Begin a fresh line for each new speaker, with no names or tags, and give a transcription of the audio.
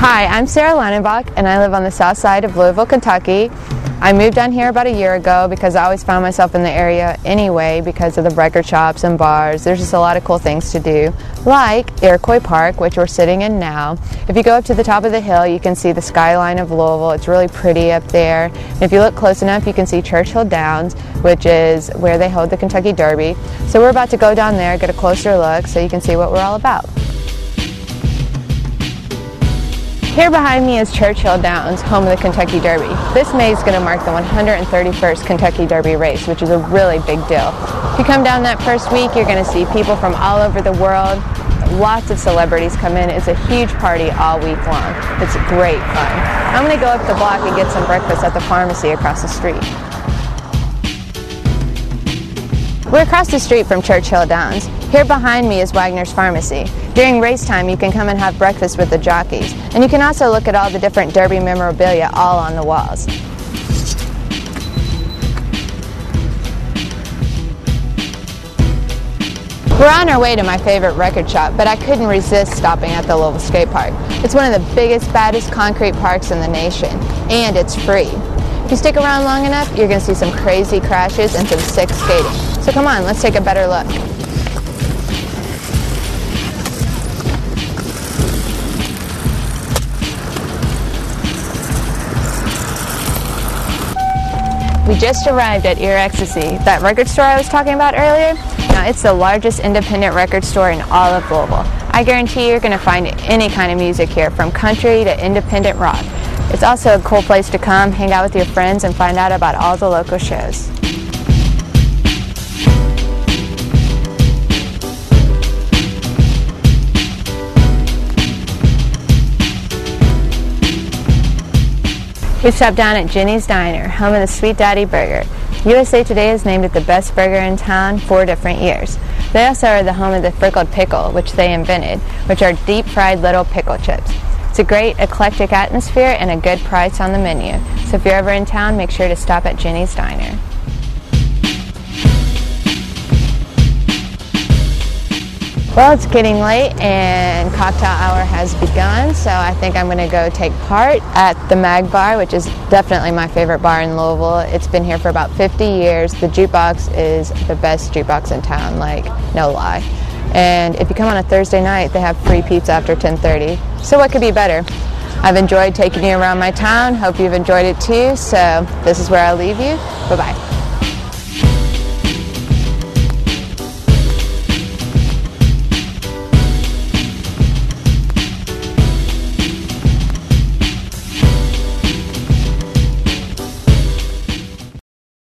Hi, I'm Sarah Leinenbach, and I live on the south side of Louisville, Kentucky. I moved down here about a year ago because I always found myself in the area anyway because of the record shops and bars. There's just a lot of cool things to do, like Iroquois Park, which we're sitting in now. If you go up to the top of the hill, you can see the skyline of Louisville. It's really pretty up there. And if you look close enough, you can see Churchill Downs, which is where they hold the Kentucky Derby. So we're about to go down there, get a closer look so you can see what we're all about. Here behind me is Churchill Downs, home of the Kentucky Derby. This May is going to mark the 131st Kentucky Derby race, which is a really big deal. If you come down that first week, you're going to see people from all over the world. Lots of celebrities come in. It's a huge party all week long. It's great fun. I'm going to go up the block and get some breakfast at the pharmacy across the street. We're across the street from Churchill Downs. Here behind me is Wagner's Pharmacy. During race time, you can come and have breakfast with the jockeys. And you can also look at all the different Derby memorabilia all on the walls. We're on our way to my favorite record shop, but I couldn't resist stopping at the Louisville Skate Park. It's one of the biggest, baddest concrete parks in the nation, and it's free. If you stick around long enough, you're going to see some crazy crashes and some sick skating. So come on, let's take a better look. We just arrived at ear X-tacy, that record store I was talking about earlier. Now, it's the largest independent record store in all of Louisville. I guarantee you're going to find any kind of music here, from country to independent rock. It's also a cool place to come, hang out with your friends, and find out about all the local shows. We stopped down at Jenny's Diner, home of the Sweet Daddy Burger. USA Today has named it the best burger in town four different years. They also are the home of the frickled pickle, which they invented, which are deep fried little pickle chips. It's a great eclectic atmosphere and a good price on the menu. So if you're ever in town, make sure to stop at Jenny's Diner. Well, it's getting late and cocktail hour has begun, so I think I'm going to go take part at the Mag Bar, which is definitely my favorite bar in Louisville. It's been here for about 50 years. The jukebox is the best jukebox in town, like no lie. And if you come on a Thursday night, they have free pizza after 10:30. So what could be better? I've enjoyed taking you around my town. Hope you've enjoyed it too. So this is where I'll leave you. Bye bye.